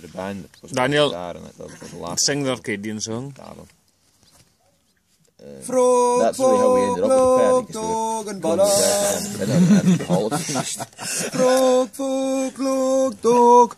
the band. was Daniel. Dat. Sing the Arcadian song. Vroeg, Frog, That's really how we ended up with the frog, dog,